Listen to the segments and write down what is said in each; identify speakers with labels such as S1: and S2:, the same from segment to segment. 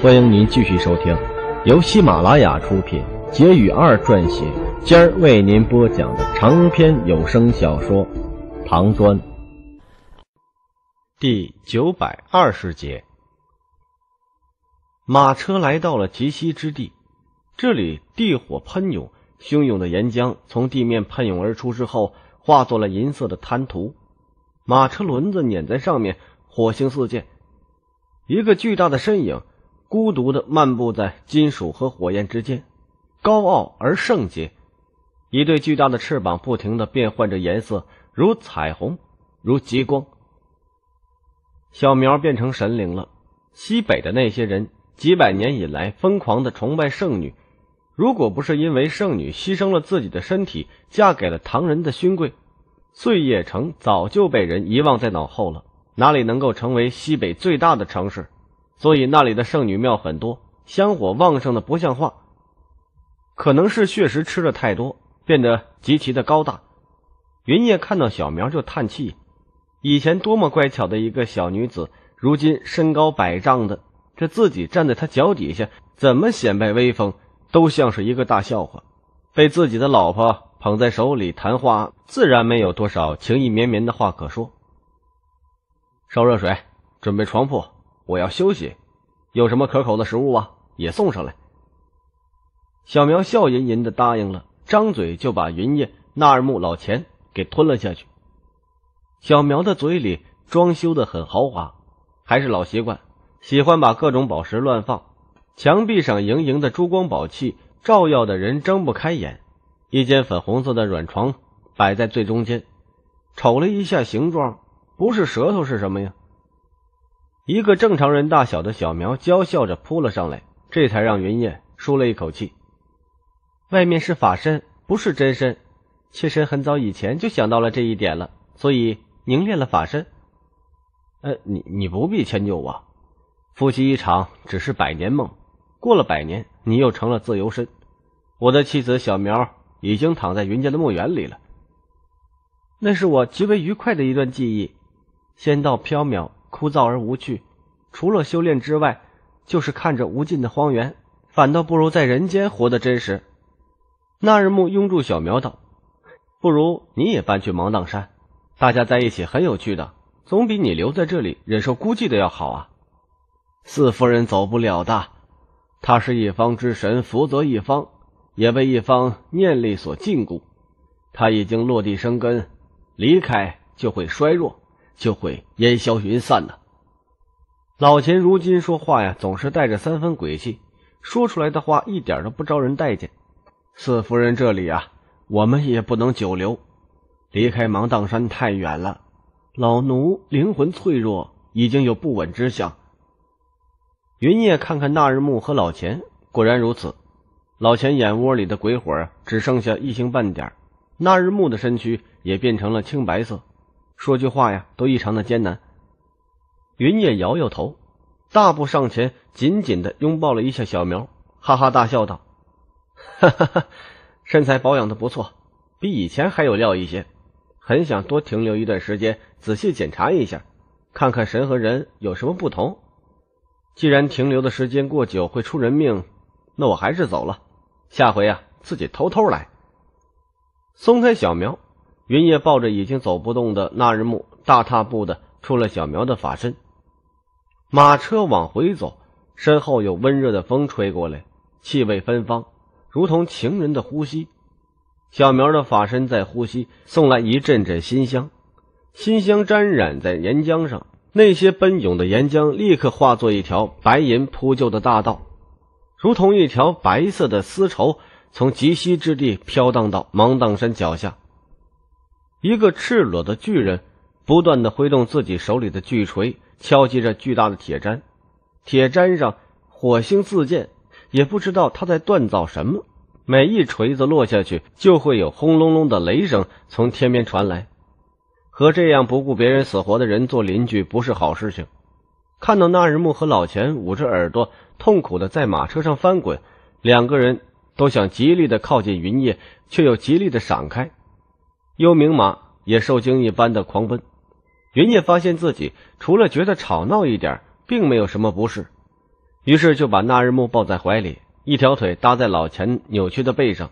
S1: 欢迎您继续收听，由喜马拉雅出品、杰语二撰写、今儿为您播讲的长篇有声小说《唐端》第九百二十节。马车来到了极西之地，这里地火喷涌，汹涌的岩浆从地面喷涌而出之后，化作了银色的滩涂。马车轮子碾在上面，火星四溅，一个巨大的身影。孤独的漫步在金属和火焰之间，高傲而圣洁。一对巨大的翅膀不停的变换着颜色，如彩虹，如极光。小苗变成神灵了。西北的那些人几百年以来疯狂的崇拜圣女，如果不是因为圣女牺牲了自己的身体，嫁给了唐人的勋贵，碎叶城早就被人遗忘在脑后了，哪里能够成为西北最大的城市？所以那里的圣女庙很多，香火旺盛的不像话。可能是确实吃的太多，变得极其的高大。云叶看到小苗就叹气：以前多么乖巧的一个小女子，如今身高百丈的，这自己站在她脚底下，怎么显摆威风，都像是一个大笑话。被自己的老婆捧在手里谈话，自然没有多少情意绵绵的话可说。烧热水，准备床铺。我要休息，有什么可口的食物啊？也送上来。小苗笑吟吟的答应了，张嘴就把云叶、纳尔木、老钱给吞了下去。小苗的嘴里装修的很豪华，还是老习惯，喜欢把各种宝石乱放。墙壁上莹莹的珠光宝气，照耀的人睁不开眼。一间粉红色的软床摆在最中间，瞅了一下形状，不是舌头是什么呀？一个正常人大小的小苗娇笑着扑了上来，这才让云叶舒了一口气。外面是法身，不是真身。妾身很早以前就想到了这一点了，所以凝练了法身。呃，你你不必迁就我，夫妻一场只是百年梦，过了百年，你又成了自由身。我的妻子小苗已经躺在云家的墓园里了。那是我极为愉快的一段记忆，仙道飘渺。枯燥而无趣，除了修炼之外，就是看着无尽的荒原，反倒不如在人间活得真实。那日木拥住小苗道：“不如你也搬去芒砀山，大家在一起很有趣的，总比你留在这里忍受孤寂的要好啊。”四夫人走不了的，她是一方之神，福泽一方，也被一方念力所禁锢。她已经落地生根，离开就会衰弱。就会烟消云散的。老钱如今说话呀，总是带着三分鬼气，说出来的话一点都不招人待见。四夫人这里啊，我们也不能久留，离开芒砀山太远了。老奴灵魂脆弱，已经有不稳之象。云夜看看那日木和老钱，果然如此。老钱眼窝里的鬼火只剩下一星半点，那日木的身躯也变成了青白色。说句话呀，都异常的艰难。云叶摇摇头，大步上前，紧紧的拥抱了一下小苗，哈哈大笑道：“哈哈哈，身材保养的不错，比以前还有料一些。很想多停留一段时间，仔细检查一下，看看神和人有什么不同。既然停留的时间过久会出人命，那我还是走了。下回啊，自己偷偷来。”松开小苗。云叶抱着已经走不动的那日木，大踏步的出了小苗的法身。马车往回走，身后有温热的风吹过来，气味芬芳，如同情人的呼吸。小苗的法身在呼吸，送来一阵阵馨香，馨香沾染在岩浆上，那些奔涌的岩浆立刻化作一条白银铺就的大道，如同一条白色的丝绸，从极西之地飘荡到芒砀山脚下。一个赤裸的巨人不断的挥动自己手里的巨锤，敲击着巨大的铁砧，铁砧上火星四溅，也不知道他在锻造什么。每一锤子落下去，就会有轰隆隆的雷声从天边传来。和这样不顾别人死活的人做邻居不是好事情。看到那日木和老钱捂着耳朵，痛苦的在马车上翻滚，两个人都想极力的靠近云叶，却又极力的闪开。幽冥马也受惊一般的狂奔，云烨发现自己除了觉得吵闹一点，并没有什么不适。于是就把那日木抱在怀里，一条腿搭在老钱扭曲的背上，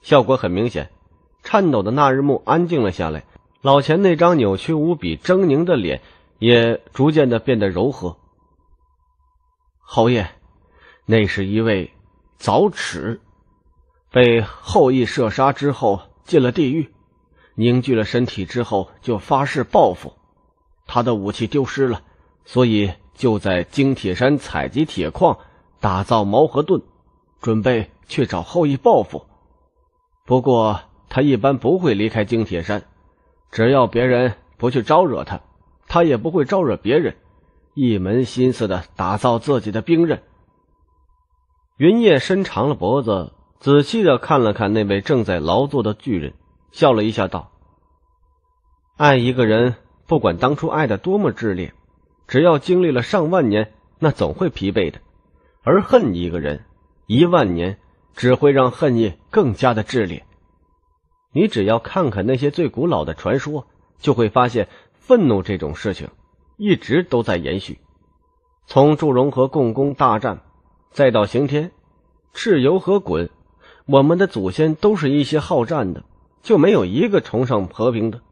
S1: 效果很明显。颤抖的那日木安静了下来，老钱那张扭曲无比、狰狞的脸也逐渐的变得柔和。侯爷，那是一位早齿，被后羿射杀之后进了地狱，凝聚了身体之后就发誓报复。他的武器丢失了，所以就在金铁山采集铁矿，打造矛和盾，准备去找后羿报复。不过他一般不会离开金铁山，只要别人不去招惹他，他也不会招惹别人，一门心思的打造自己的兵刃。云叶伸长了脖子，仔细的看了看那位正在劳作的巨人，笑了一下，道：“爱一个人。”不管当初爱的多么炽烈，只要经历了上万年，那总会疲惫的；而恨一个人，一万年只会让恨意更加的炽烈。你只要看看那些最古老的传说，就会发现，愤怒这种事情一直都在延续。从祝融和共工大战，再到刑天、蚩尤和鲧，我们的祖先都是一些好战的，就没有一个崇尚和平的。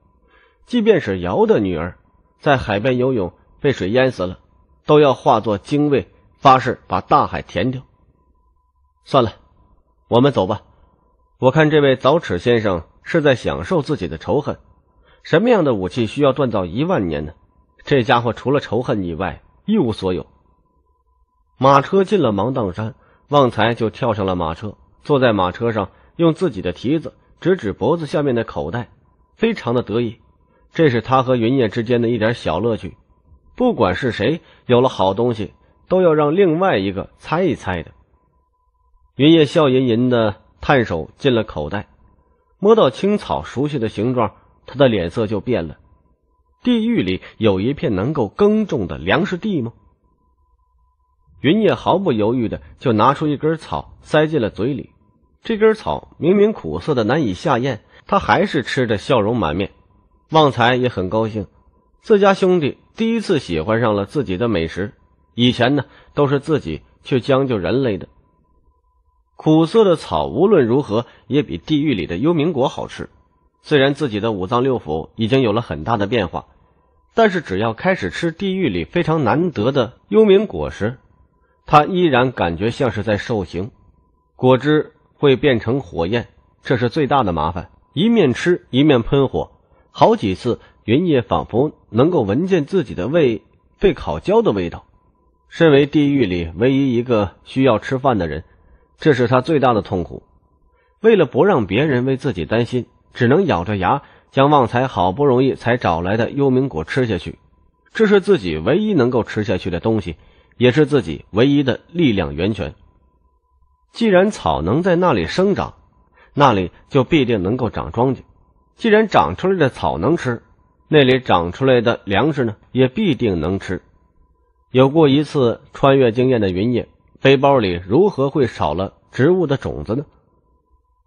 S1: 即便是尧的女儿，在海边游泳被水淹死了，都要化作精卫发誓把大海填掉。算了，我们走吧。我看这位早齿先生是在享受自己的仇恨。什么样的武器需要锻造一万年呢？这家伙除了仇恨以外一无所有。马车进了芒砀山，旺财就跳上了马车，坐在马车上，用自己的蹄子指指脖子下面的口袋，非常的得意。这是他和云叶之间的一点小乐趣。不管是谁有了好东西，都要让另外一个猜一猜的。云叶笑吟吟的探手进了口袋，摸到青草熟悉的形状，他的脸色就变了。地狱里有一片能够耕种的粮食地吗？云叶毫不犹豫的就拿出一根草塞进了嘴里。这根草明明苦涩的难以下咽，他还是吃的笑容满面。旺财也很高兴，自家兄弟第一次喜欢上了自己的美食。以前呢，都是自己去将就人类的。苦涩的草无论如何也比地狱里的幽冥果好吃。虽然自己的五脏六腑已经有了很大的变化，但是只要开始吃地狱里非常难得的幽冥果时，他依然感觉像是在受刑。果汁会变成火焰，这是最大的麻烦。一面吃一面喷火。好几次，云叶仿佛能够闻见自己的胃被烤焦的味道。身为地狱里唯一一个需要吃饭的人，这是他最大的痛苦。为了不让别人为自己担心，只能咬着牙将旺财好不容易才找来的幽冥果吃下去。这是自己唯一能够吃下去的东西，也是自己唯一的力量源泉。既然草能在那里生长，那里就必定能够长庄稼。既然长出来的草能吃，那里长出来的粮食呢，也必定能吃。有过一次穿越经验的云叶，背包里如何会少了植物的种子呢？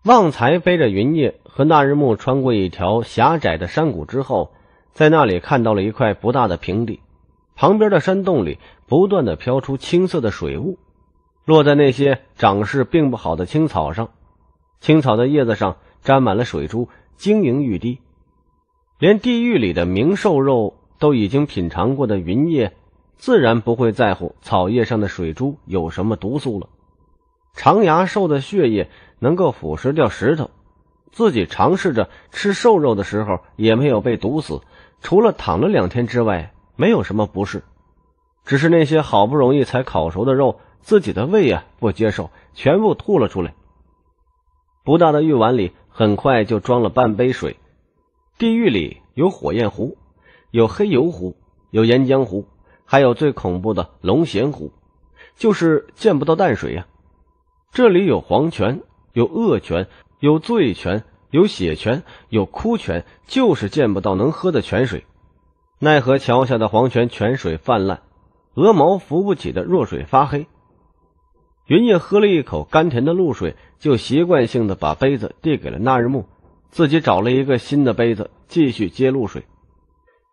S1: 旺财背着云叶和那日木穿过一条狭窄的山谷之后，在那里看到了一块不大的平地，旁边的山洞里不断的飘出青色的水雾，落在那些长势并不好的青草上，青草的叶子上沾满了水珠。晶莹欲滴，连地狱里的冥兽肉都已经品尝过的云叶，自然不会在乎草叶上的水珠有什么毒素了。长牙兽的血液能够腐蚀掉石头，自己尝试着吃兽肉的时候也没有被毒死，除了躺了两天之外，没有什么不适。只是那些好不容易才烤熟的肉，自己的胃啊不接受，全部吐了出来。不大的玉碗里。很快就装了半杯水。地狱里有火焰湖，有黑油湖，有岩浆湖，还有最恐怖的龙涎湖，就是见不到淡水呀。这里有黄泉，有恶泉，有醉泉，有血泉，有枯泉，就是见不到能喝的泉水。奈何桥下的黄泉泉水泛滥，鹅毛扶不起的弱水发黑。云叶喝了一口甘甜的露水，就习惯性的把杯子递给了那日木，自己找了一个新的杯子继续接露水。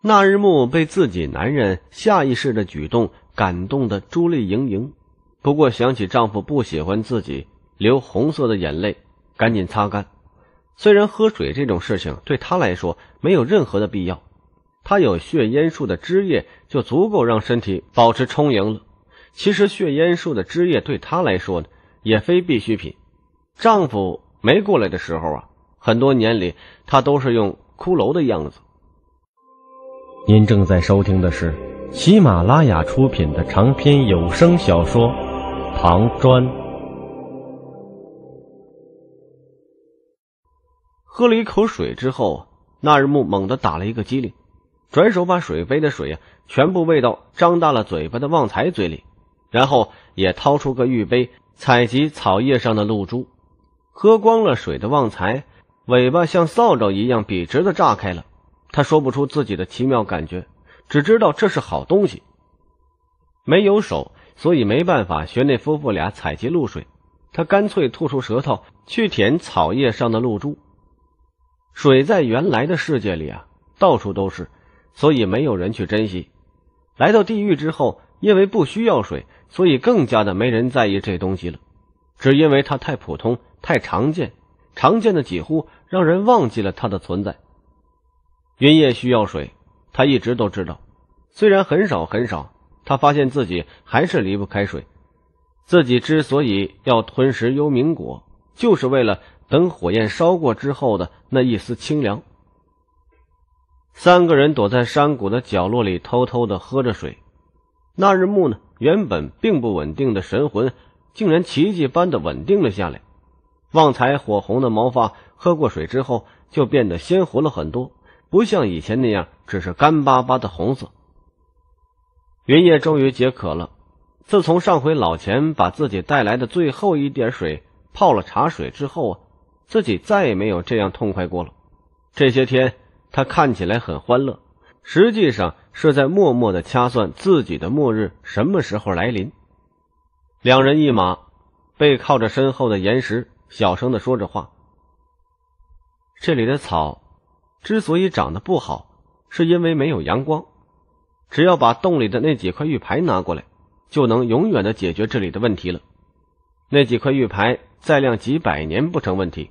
S1: 那日木被自己男人下意识的举动感动的珠泪盈盈，不过想起丈夫不喜欢自己流红色的眼泪，赶紧擦干。虽然喝水这种事情对她来说没有任何的必要，她有血烟树的汁液就足够让身体保持充盈了。其实血烟树的汁液对她来说呢，也非必需品。丈夫没过来的时候啊，很多年里她都是用骷髅的样子。
S2: 您正在收听的是喜马拉雅出品的长篇有声小说《唐砖》。
S1: 喝了一口水之后，那日木猛地打了一个激灵，转手把水杯的水啊全部喂到张大了嘴巴的旺财嘴里，然后也掏出个玉杯，采集草叶上的露珠。喝光了水的旺财，尾巴像扫帚一样笔直的炸开了。他说不出自己的奇妙感觉，只知道这是好东西。没有手，所以没办法学那夫妇俩采集露水。他干脆吐出舌头去舔草叶上的露珠。水在原来的世界里啊，到处都是，所以没有人去珍惜。来到地狱之后，因为不需要水，所以更加的没人在意这东西了。只因为它太普通、太常见，常见的几乎让人忘记了它的存在。云叶需要水，他一直都知道，虽然很少很少，他发现自己还是离不开水。自己之所以要吞食幽冥果，就是为了等火焰烧过之后的那一丝清凉。三个人躲在山谷的角落里，偷偷的喝着水。那日暮呢，原本并不稳定的神魂，竟然奇迹般的稳定了下来。旺财火红的毛发，喝过水之后就变得鲜活了很多。不像以前那样，只是干巴巴的红色。云叶终于解渴了。自从上回老钱把自己带来的最后一点水泡了茶水之后啊，自己再也没有这样痛快过了。这些天，他看起来很欢乐，实际上是在默默的掐算自己的末日什么时候来临。两人一马，背靠着身后的岩石，小声的说着话。这里的草。之所以长得不好，是因为没有阳光。只要把洞里的那几块玉牌拿过来，就能永远的解决这里的问题了。那几块玉牌再亮几百年不成问题。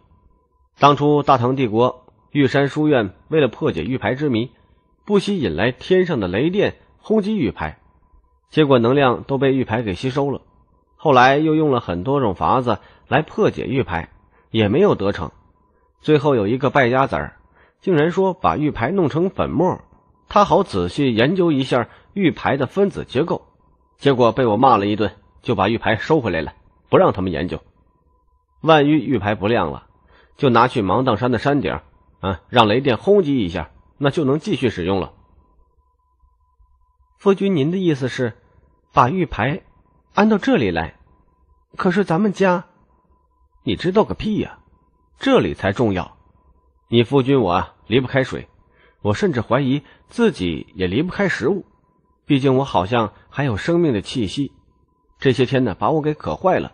S1: 当初大唐帝国玉山书院为了破解玉牌之谜，不惜引来天上的雷电轰击玉牌，结果能量都被玉牌给吸收了。后来又用了很多种法子来破解玉牌，也没有得逞。最后有一个败家子儿。竟然说把玉牌弄成粉末，他好仔细研究一下玉牌的分子结构。结果被我骂了一顿，就把玉牌收回来了，不让他们研究。万一玉牌不亮了，就拿去芒砀山的山顶，啊，让雷电轰击一下，那就能继续使用了。
S3: 夫君，您的意思是把玉牌安到这里来？可是咱们家，
S1: 你知道个屁呀！这里才重要。你夫君我啊。离不开水，我甚至怀疑自己也离不开食物。毕竟我好像还有生命的气息。这些天呢，把我给渴坏了。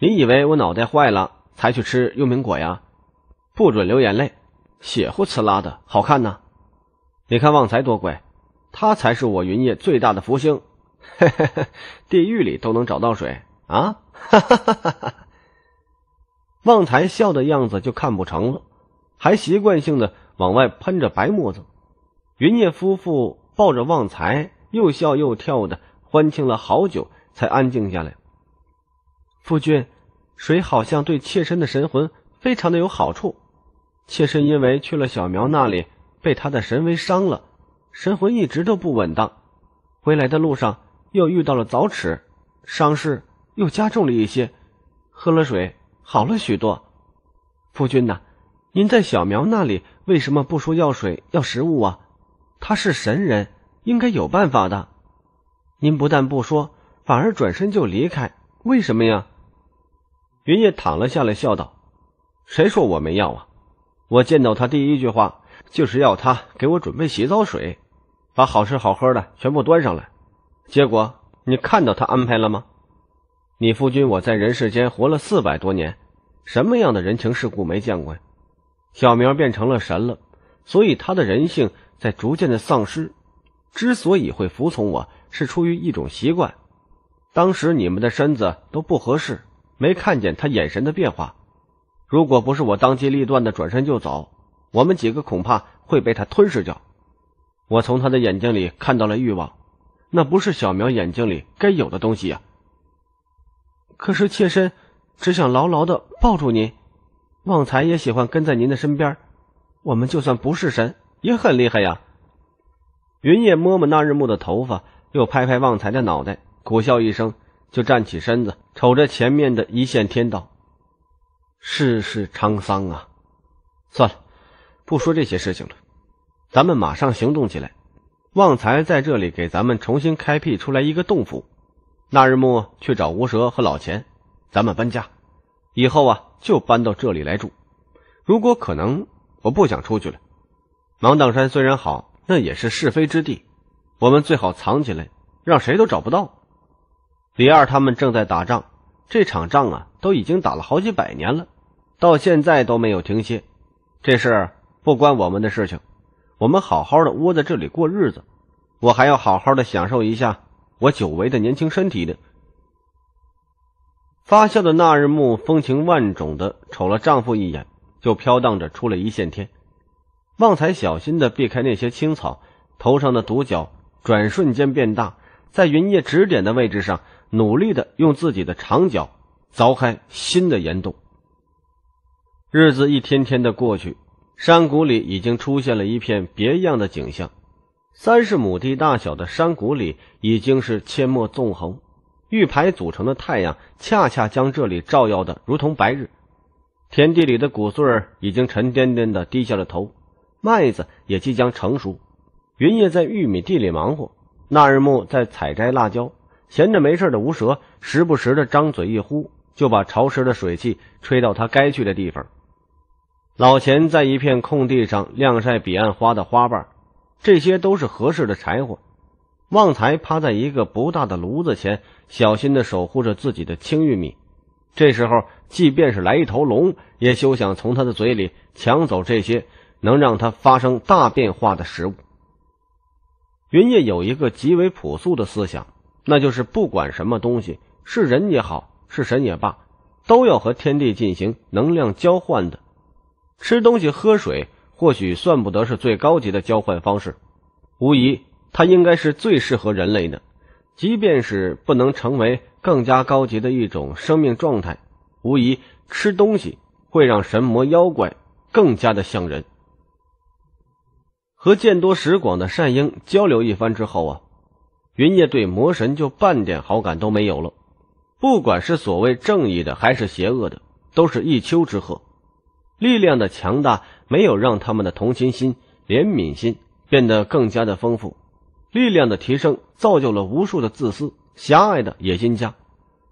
S1: 你以为我脑袋坏了才去吃幽冥果呀？不准流眼泪，血乎呲啦的好看呢。你看旺财多乖，他才是我云烨最大的福星。嘿嘿嘿，地狱里都能找到水啊！哈哈哈哈哈！旺财笑的样子就看不成了，还习惯性的。往外喷着白沫子，云叶夫妇抱着旺财，又笑又跳的欢庆了好久，才安静下来。
S3: 夫君，水好像对妾身的神魂非常的有好处。妾身因为去了小苗那里，被他的神威伤了，神魂一直都不稳当。回来的路上又遇到了早齿，伤势又加重了一些。喝了水，好了许多。夫君呐，您在小苗那里。为什么不说要水要食物啊？他是神人，应该有办法的。您不但不说，反而转身就离开，为什么呀？
S1: 云烨躺了下来，笑道：“谁说我没要啊？我见到他第一句话就是要他给我准备洗澡水，把好吃好喝的全部端上来。结果你看到他安排了吗？你夫君我在人世间活了四百多年，什么样的人情世故没见过呀？”小苗变成了神了，所以他的人性在逐渐的丧失。之所以会服从我，是出于一种习惯。
S3: 当时你们的身子都不合适，没看见他眼神的变化。如果不是我当机立断的转身就走，我们几个恐怕会被他吞噬掉。我从他的眼睛里看到了欲望，那不是小苗眼睛里该有的东西呀。可是妾身只想牢牢的抱住您，旺财也喜欢跟在您的身边。我们就算不是神，也很厉害呀。云叶摸摸那日木的头发，又拍拍旺财的脑袋，苦笑一声，就站起身子，瞅着前面的一线天道：“世事沧桑啊，算了，不说这些事情了，咱们马上行动起来。旺财在这里给咱们重新开辟出来一个洞府，那日暮去找吴蛇和老钱，咱们搬家，以后啊就搬到这里来住。如果可能。”我不想出去了。芒砀山虽然好，那也是是非之地，我们最好藏起来，让谁都找不到。李二他们正在打仗，这场仗啊，都已经打了好几百年了，到现在都没有停歇。这事儿不关我们的事情，我们好好的窝在这里过日子，我还要好好的享受一下我久违的年轻身体呢。发笑的那日暮风情万种的瞅了丈夫一眼。就飘荡着出了一线天，旺财小心的避开那些青草，头上的独角转瞬间变大，在云叶指点的位置上，努力的用自己的长角凿开新的岩洞。日子一天天的过去，山谷里已经出现了一片别样的景象。三十亩地大小的山谷里已经是阡陌纵横，玉牌组成的太阳恰恰将这里照耀的如同白日。田地里的谷穗儿已经沉甸甸的低下了头，麦子也即将成熟。云叶在玉米地里忙活，那日木在采摘辣椒。闲着没事的吴蛇时不时的张嘴一呼，就把潮湿的水汽吹到他该去的地方。老钱在一片空地上晾晒彼岸花的花瓣，这些都是合适的柴火。旺财趴在一个不大的炉子前，小心的守护着自己的青玉米。这时候，即便是来一头龙，也休想从他的嘴里抢走这些能让他发生大变化的食物。云叶有一个极为朴素的思想，那就是不管什么东西，是人也好，是神也罢，都要和天地进行能量交换的。吃东西、喝水，或许算不得是最高级的交换方式，无疑它应该是最适合人类的。即便是不能成为更加高级的一种生命状态，无疑吃东西会让神魔妖怪更加的像人。和见多识广的善英交流一番之后啊，云叶对魔神就半点好感都没有了。不管是所谓正义的还是邪恶的，都是一丘之貉。力量的强大没有让他们的同情心、怜悯心变得更加的丰富。力量的提升造就了无数的自私、狭隘的野心家。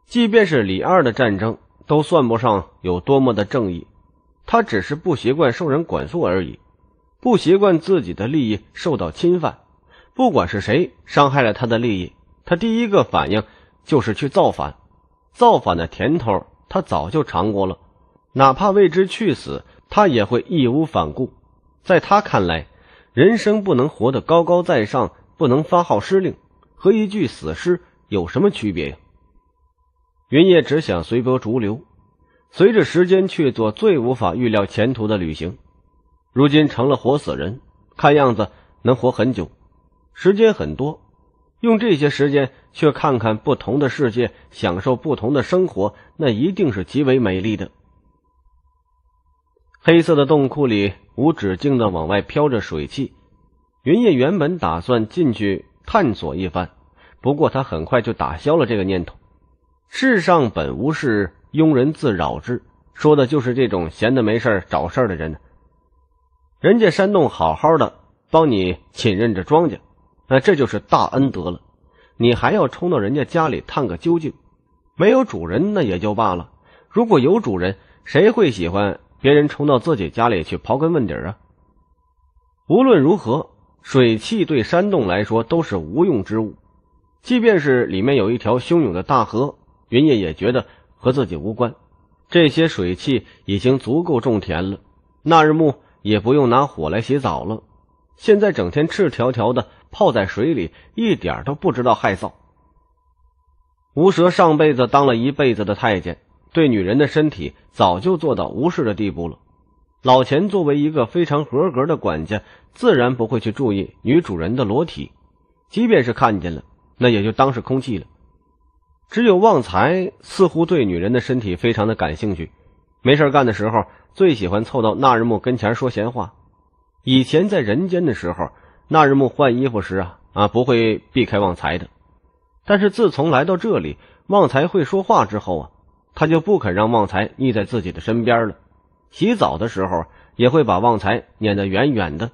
S3: 即便是李二的战争，都算不上有多么的正义。他只是不习惯受人管束而已，不习惯自己的利益受到侵犯。不管是谁伤害了他的利益，他第一个反应就是去造反。造反的甜头他早就尝过了，哪怕为之去死，他也会义无反顾。在他看来，人生不能活得高高在上。不能发号施令，和一具死尸有什么区别呀？云叶只想随波逐流，随着时间去做最无法预料前途的旅行。如今成了活死人，看样子能活很久，时间很多，用这些时间去看看不同的世界，享受不同的生活，那一定是极为美丽的。黑色的洞窟里无止境的往外飘着水汽。云叶原本打算进去探索一番，不过他很快就打消了这个念头。世上本无事，庸人自扰之，说的就是这种闲的没事找事的人呢。人家山洞好好的帮你侵认着庄稼，那这就是大恩德了。你还要冲到人家家里探个究竟？没有主人那也就罢了，如果有主人，谁会喜欢别人冲到自己家里去刨根问底啊？无论如何。水汽对山洞来说都是无用之物，即便是里面有一条汹涌的大河，云叶也觉得和自己无关。这些水汽已经足够种田了，那日木也不用拿火来洗澡了。现在整天赤条条的泡在水里，一点都不知道害臊。
S1: 吴蛇上辈子当了一辈子的太监，对女人的身体早就做到无视的地步了。老钱作为一个非常合格的管家，自然不会去注意女主人的裸体，即便是看见了，那也就当是空气了。只有旺财似乎对女人的身体非常的感兴趣，没事干的时候最喜欢凑到那日木跟前说闲话。以前在人间的时候，那日木换衣服时啊啊不会避开旺财的，但是自从来到这里，旺财会说话之后啊，他就不肯让旺财腻在自己的身边了。洗澡的时候也会把旺财撵得远远的。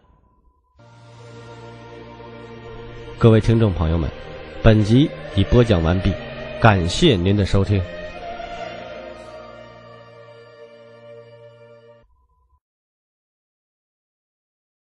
S2: 各位听众朋友们，本集已播讲完毕，感谢您的收听。